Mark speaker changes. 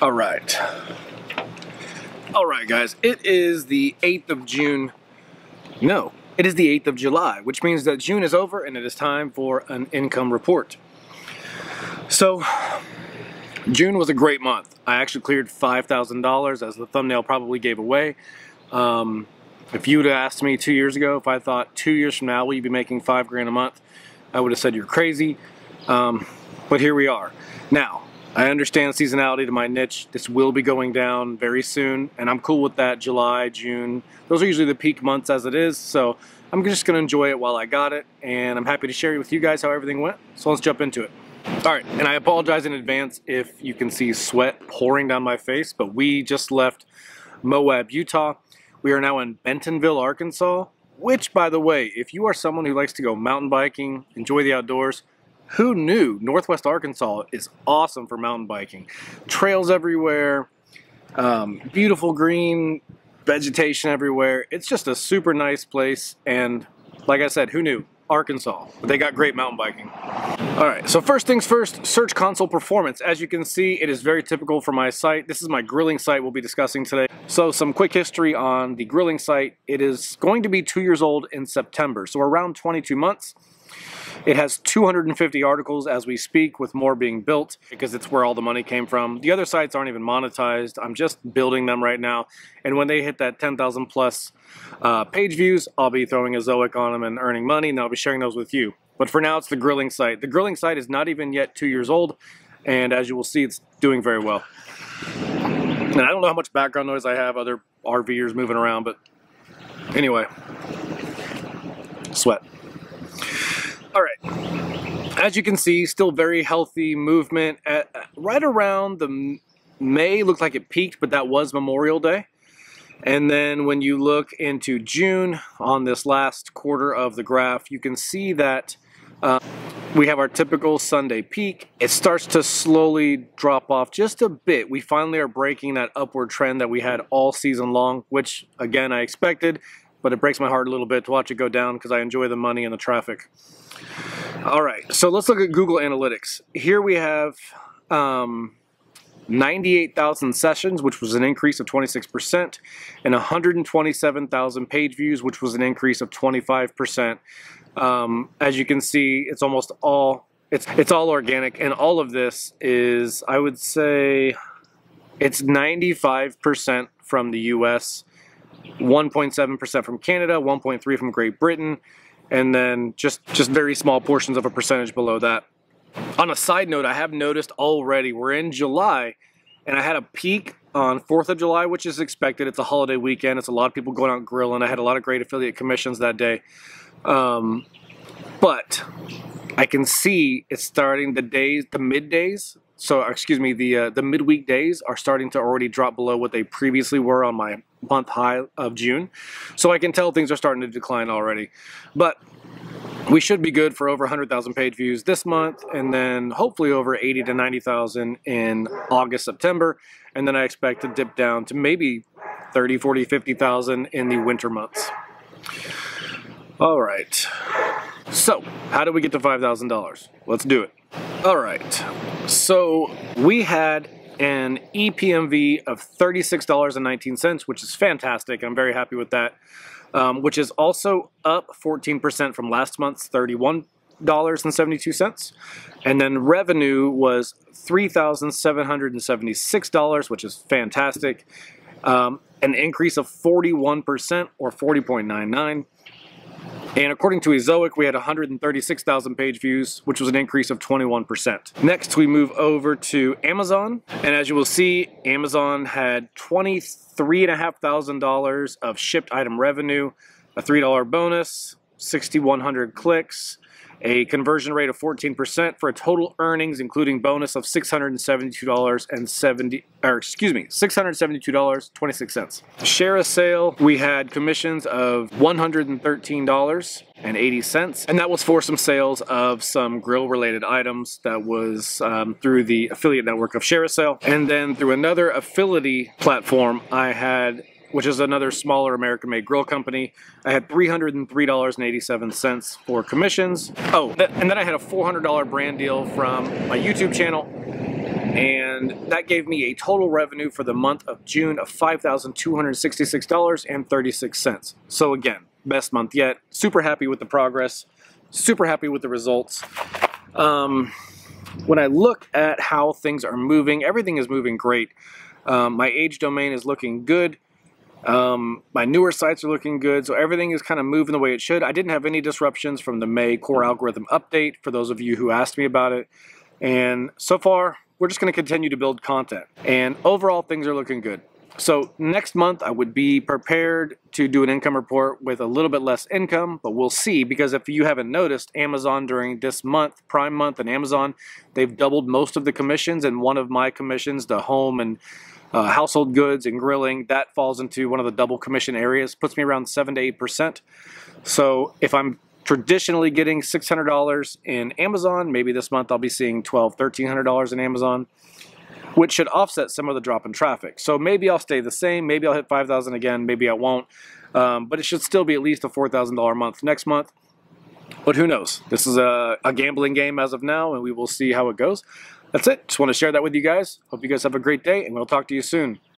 Speaker 1: All right. All right, guys. It is the 8th of June. No, it is the 8th of July, which means that June is over and it is time for an income report. So, June was a great month. I actually cleared $5,000 as the thumbnail probably gave away. Um, if you would have asked me two years ago if I thought two years from now will you be making five grand a month, I would have said you're crazy. Um, but here we are. Now, I understand seasonality to my niche. This will be going down very soon, and I'm cool with that. July, June, those are usually the peak months as it is, so I'm just gonna enjoy it while I got it, and I'm happy to share with you guys how everything went. So let's jump into it. All right, and I apologize in advance if you can see sweat pouring down my face, but we just left Moab, Utah. We are now in Bentonville, Arkansas, which, by the way, if you are someone who likes to go mountain biking, enjoy the outdoors, who knew Northwest Arkansas is awesome for mountain biking? Trails everywhere, um, beautiful green vegetation everywhere. It's just a super nice place. And like I said, who knew? Arkansas. But they got great mountain biking. All right, so first things first, Search Console performance. As you can see, it is very typical for my site. This is my grilling site we'll be discussing today. So some quick history on the grilling site. It is going to be two years old in September, so around 22 months. It has 250 articles as we speak, with more being built because it's where all the money came from. The other sites aren't even monetized. I'm just building them right now. And when they hit that 10,000 plus uh, page views, I'll be throwing Ezoic on them and earning money, and I'll be sharing those with you. But for now, it's the grilling site. The grilling site is not even yet two years old, and as you will see, it's doing very well. And I don't know how much background noise I have, other RVers moving around, but anyway, sweat. All right. As you can see, still very healthy movement. At, right around the May, looked like it peaked, but that was Memorial Day. And then when you look into June on this last quarter of the graph, you can see that uh, we have our typical Sunday peak. It starts to slowly drop off just a bit. We finally are breaking that upward trend that we had all season long, which again I expected, but it breaks my heart a little bit to watch it go down because I enjoy the money and the traffic. All right, so let's look at Google Analytics. Here we have um, 98,000 sessions, which was an increase of 26%, and 127,000 page views, which was an increase of 25%. Um, as you can see, it's almost all it's it's all organic, and all of this is, I would say, it's 95% from the U.S., 1.7% from Canada, 1.3 from Great Britain, and then just, just very small portions of a percentage below that. On a side note, I have noticed already, we're in July, and I had a peak on 4th of July, which is expected. It's a holiday weekend. It's a lot of people going out grilling. I had a lot of great affiliate commissions that day. Um, but I can see it's starting the days, the middays. So, excuse me, the uh, the midweek days are starting to already drop below what they previously were on my month high of June. So I can tell things are starting to decline already. But we should be good for over 100,000 page views this month and then hopefully over 80 to 90,000 in August, September. And then I expect to dip down to maybe 30, 40, 50,000 in the winter months. All right. So, how do we get to $5,000? Let's do it. All right. So, we had an ePMV of $36.19, which is fantastic. I'm very happy with that um, which is also up 14% from last month's $31.72. And then revenue was $3,776, which is fantastic. Um, an increase of 41% or 40.99. And according to Ezoic, we had 136,000 page views, which was an increase of 21%. Next, we move over to Amazon. And as you will see, Amazon had $23,500 of shipped item revenue, a $3 bonus, 6,100 clicks, a conversion rate of 14% for a total earnings, including bonus of $672.70, or excuse me, $672.26. ShareASale, we had commissions of $113.80, and that was for some sales of some grill related items that was um, through the affiliate network of ShareASale. And then through another affiliate platform, I had which is another smaller American-made grill company. I had $303.87 for commissions. Oh, and then I had a $400 brand deal from my YouTube channel. and that gave me a total revenue for the month of June of $5,266.36. So again, best month yet. Super happy with the progress, super happy with the results. Um, when I look at how things are moving, everything is moving great. Um, my age domain is looking good. Um, my newer sites are looking good, so everything is kind of moving the way it should. I didn't have any disruptions from the May core algorithm update for those of you who asked me about it. And so far, we're just going to continue to build content. And overall, things are looking good. So next month, I would be prepared to do an income report with a little bit less income, but we'll see because if you haven't noticed, Amazon during this month, Prime Month and Amazon, they've doubled most of the commissions and one of my commissions, the home and uh, household goods and grilling, that falls into one of the double commission areas, puts me around 7 to 8%. So if I'm traditionally getting $600 in Amazon, maybe this month I'll be seeing $1,200, $1,300 in Amazon which should offset some of the drop in traffic. So maybe I'll stay the same, maybe I'll hit 5,000 again, maybe I won't, um, but it should still be at least a $4,000 month next month. But who knows? This is a, a gambling game as of now, and we will see how it goes. That's it. Just want to share that with you guys. Hope you guys have a great day, and we'll talk to you soon.